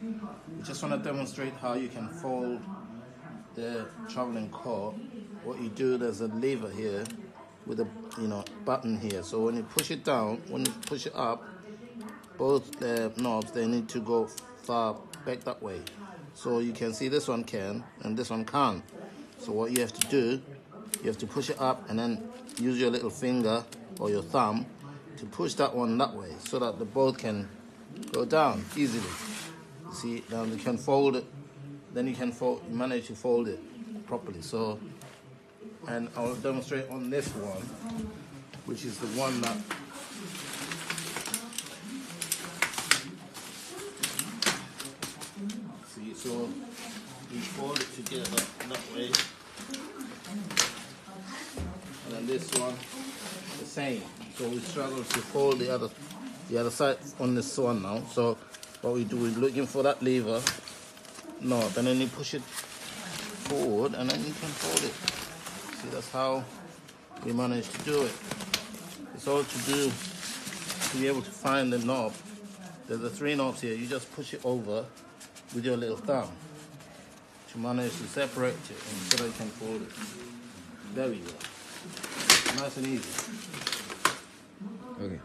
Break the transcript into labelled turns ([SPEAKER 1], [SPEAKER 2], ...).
[SPEAKER 1] We just want to demonstrate how you can fold the traveling cot. What you do, there's a lever here with a you know button here. So when you push it down, when you push it up, both the knobs they need to go far back that way. So you can see this one can and this one can't. So what you have to do, you have to push it up and then use your little finger or your thumb to push that one that way so that the both can go down easily. See, now you can fold it, then you can fold, manage to fold it properly. So, and I'll demonstrate on this one, which is the one that see, so we fold it together that way, and then this one the same. So we struggle to fold the other the other side on this one now. So what we do, we're looking for that lever No, and then you push it forward and then you can fold it. See, that's how we managed to do it. It's all to do to be able to find the knob. There's the three knobs here. You just push it over with your little thumb to manage to separate it and so that you can fold it. There we go. Nice and easy.
[SPEAKER 2] Okay.